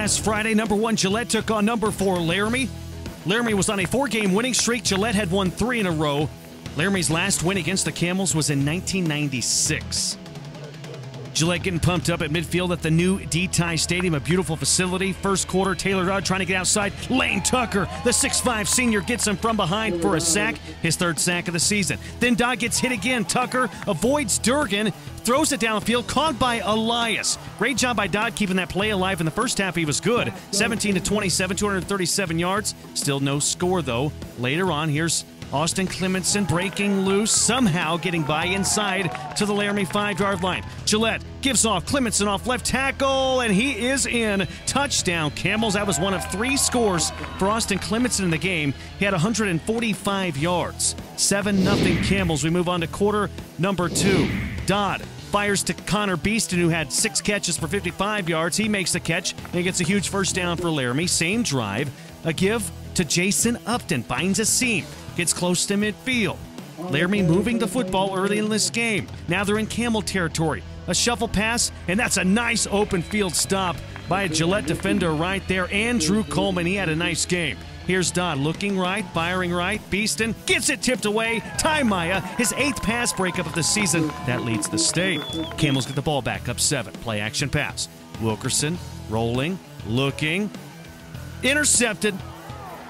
Last Friday, number one Gillette took on number four Laramie. Laramie was on a four game winning streak. Gillette had won three in a row. Laramie's last win against the Camels was in 1996. Gillette getting pumped up at midfield at the new Deti Stadium, a beautiful facility. First quarter, Taylor Dodd trying to get outside. Lane Tucker, the 6'5 senior, gets him from behind for a sack, his third sack of the season. Then Dodd gets hit again. Tucker avoids Durgan, throws it downfield, caught by Elias. Great job by Dodd keeping that play alive in the first half. He was good. 17 to 27, 237 yards. Still no score though. Later on, here's Austin Clementson breaking loose, somehow getting by inside to the Laramie five yard line. Gillette gives off Clementson off left tackle, and he is in. Touchdown, Camels. That was one of three scores for Austin Clementson in the game. He had 145 yards. 7 0 Camels. We move on to quarter number two. Dodd fires to Connor Beeston, who had six catches for 55 yards. He makes the catch and gets a huge first down for Laramie. Same drive. A give to Jason Upton. Finds a seam gets close to midfield. Laramie moving the football early in this game. Now they're in camel territory. A shuffle pass, and that's a nice open field stop by a Gillette defender right there. Andrew Coleman, he had a nice game. Here's Dodd looking right, firing right. Beeston gets it tipped away. Ty Maya, his eighth pass breakup of the season. That leads the state. Camels get the ball back up seven. Play action pass. Wilkerson rolling, looking, intercepted.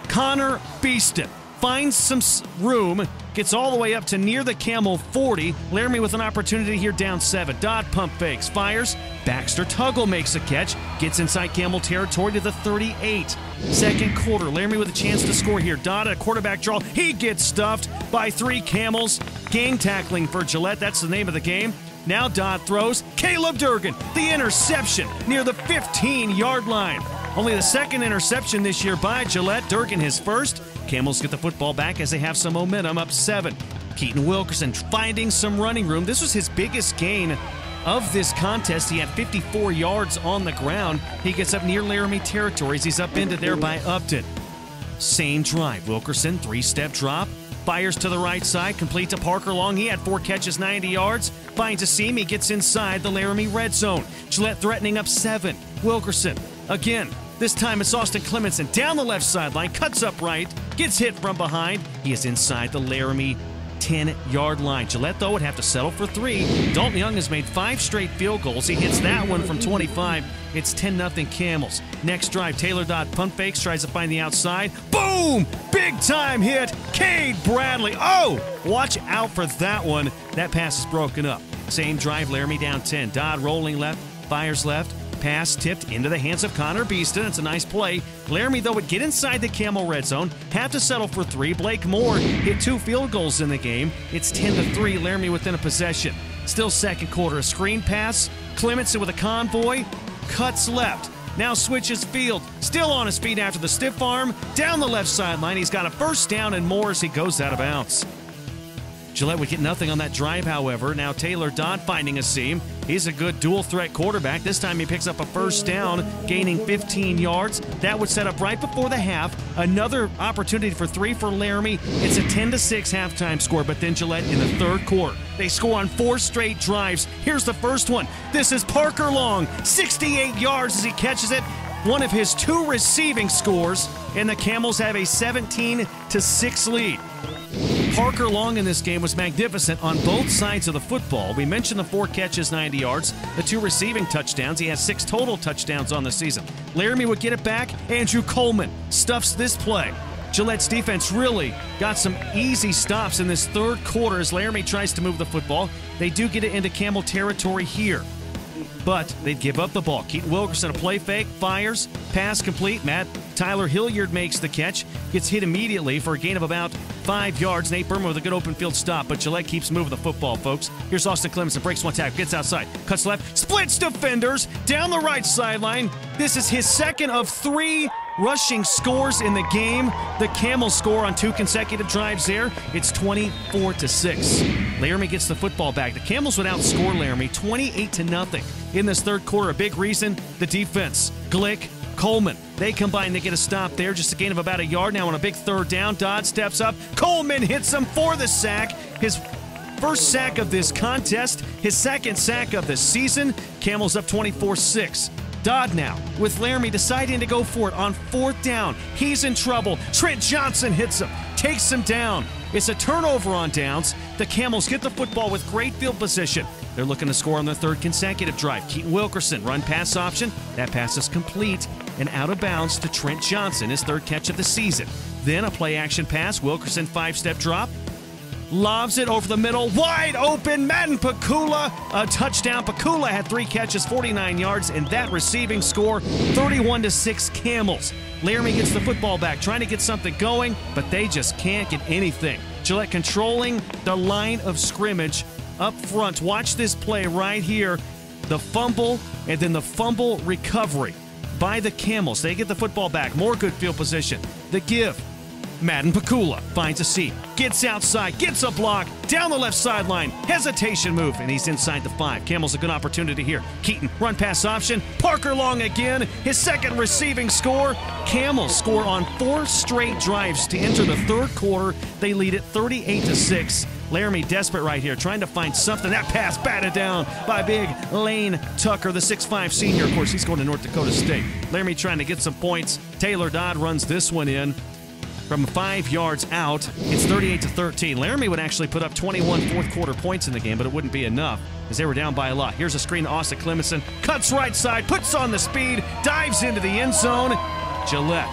Connor Beeston finds some room, gets all the way up to near the Camel 40. Laramie with an opportunity here down seven. Dodd pump fakes, fires. Baxter Tuggle makes a catch, gets inside Camel territory to the 38. Second quarter, Laramie with a chance to score here. Dodd a quarterback draw. He gets stuffed by three Camels. Gang tackling for Gillette. That's the name of the game. Now Dodd throws. Caleb Durgan, the interception near the 15 yard line. Only the second interception this year by Gillette. Durkin his first. Camels get the football back as they have some momentum up seven. Keaton Wilkerson finding some running room. This was his biggest gain of this contest. He had 54 yards on the ground. He gets up near Laramie territories. He's up into there by Upton. Same drive. Wilkerson, three step drop. Fires to the right side, complete to Parker Long. He had four catches, 90 yards. Finds a seam. He gets inside the Laramie red zone. Gillette threatening up seven. Wilkerson again this time it's Austin Clementson down the left sideline, cuts up right, gets hit from behind. He is inside the Laramie 10 yard line. Gillette, though, would have to settle for three. Dalton Young has made five straight field goals. He hits that one from 25. It's 10 0 Camels. Next drive, Taylor Dodd punt fakes, tries to find the outside. Boom! Big time hit. Cade Bradley. Oh! Watch out for that one. That pass is broken up. Same drive, Laramie down 10. Dodd rolling left, fires left. Pass tipped into the hands of Connor Beeston. It's a nice play. Laramie, though, would get inside the Camel red zone, have to settle for three. Blake Moore hit two field goals in the game. It's 10 to 3, Laramie within a possession. Still second quarter. A screen pass. Clementson with a convoy. Cuts left. Now switches field. Still on his feet after the stiff arm. Down the left sideline. He's got a first down and more as he goes out of bounds. Gillette would get nothing on that drive, however. Now Taylor Dodd finding a seam. He's a good dual threat quarterback. This time he picks up a first down, gaining 15 yards. That would set up right before the half. Another opportunity for three for Laramie. It's a 10 to 6 halftime score, but then Gillette in the third quarter. They score on four straight drives. Here's the first one. This is Parker Long, 68 yards as he catches it. One of his two receiving scores, and the Camels have a 17 to 6 lead. Parker Long in this game was magnificent on both sides of the football. We mentioned the four catches, 90 yards, the two receiving touchdowns. He has six total touchdowns on the season. Laramie would get it back. Andrew Coleman stuffs this play. Gillette's defense really got some easy stops in this third quarter as Laramie tries to move the football. They do get it into Camel territory here but they'd give up the ball. Keaton Wilkerson, a play fake, fires, pass complete. Matt Tyler Hilliard makes the catch, gets hit immediately for a gain of about five yards. Nate Berman with a good open field stop, but Gillette keeps moving the football, folks. Here's Austin Clementson, breaks one tackle, gets outside, cuts left, splits defenders down the right sideline. This is his second of three rushing scores in the game. The Camels score on two consecutive drives there. It's 24 to 6. Laramie gets the football back. The Camels would outscore Laramie 28 to nothing in this third quarter. A big reason the defense. Glick, Coleman. They combine to get a stop there, just a gain of about a yard now on a big third down. Dodd steps up. Coleman hits him for the sack. His first sack of this contest, his second sack of the season. Camels up 24 6. Dodd now with Laramie deciding to go for it on fourth down. He's in trouble. Trent Johnson hits him, takes him down. It's a turnover on downs. The Camels get the football with great field position. They're looking to score on their third consecutive drive. Keaton Wilkerson, run pass option. That pass is complete and out of bounds to Trent Johnson, his third catch of the season. Then a play action pass. Wilkerson five step drop. Lobs it over the middle. Wide open. Madden Pakula. A touchdown. Pakula had three catches, 49 yards, and that receiving score 31 to 6 Camels. Laramie gets the football back, trying to get something going, but they just can't get anything. Gillette controlling the line of scrimmage up front. Watch this play right here. The fumble and then the fumble recovery by the Camels. They get the football back. More good field position. The give. Madden Pakula finds a seat, gets outside, gets a block, down the left sideline, hesitation move, and he's inside the five. Camel's a good opportunity here. Keaton, run pass option. Parker Long again, his second receiving score. Camels score on four straight drives to enter the third quarter. They lead it 38 to 6. Laramie desperate right here, trying to find something. That pass batted down by big Lane Tucker, the 6'5 senior. Of course, he's going to North Dakota State. Laramie trying to get some points. Taylor Dodd runs this one in from five yards out. It's 38 to 13. Laramie would actually put up 21 fourth quarter points in the game, but it wouldn't be enough as they were down by a lot. Here's a screen to Austin Clementson. Cuts right side, puts on the speed, dives into the end zone. Gillette.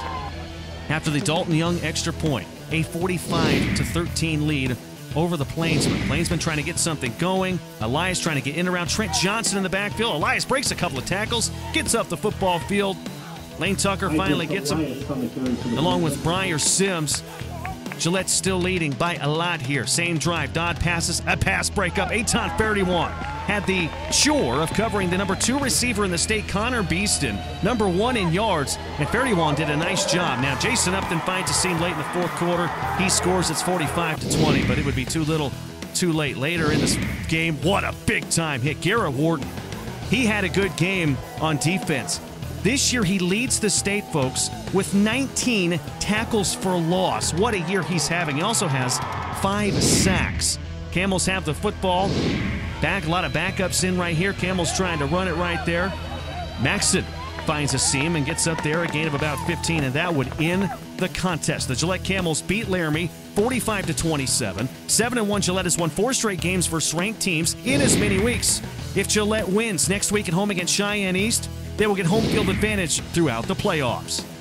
After the Dalton Young extra point, a 45 to 13 lead over the Plainsmen. Plainsmen trying to get something going. Elias trying to get in around Trent Johnson in the backfield. Elias breaks a couple of tackles, gets up the football field, Lane Tucker finally gets him, along with Briar Sims. Gillette still leading by a lot here. Same drive. Dodd passes a pass breakup. Eitan Fairdywan had the chore of covering the number two receiver in the state, Connor Beeston, number one in yards, and Fairdywan did a nice job. Now Jason Upton finds a seam late in the fourth quarter. He scores. It's 45 to 20, but it would be too little, too late. Later in this game, what a big time hit. Garrett Wharton. He had a good game on defense. This year, he leads the state, folks, with 19 tackles for loss. What a year he's having. He also has five sacks. Camels have the football. Back, a lot of backups in right here. Camels trying to run it right there. Maxon finds a seam and gets up there, a gain of about 15, and that would end the contest. The Gillette Camels beat Laramie 45 to 27. 7 and 1 Gillette has won four straight games versus ranked teams in as many weeks. If Gillette wins next week at home against Cheyenne East, they will get home field advantage throughout the playoffs.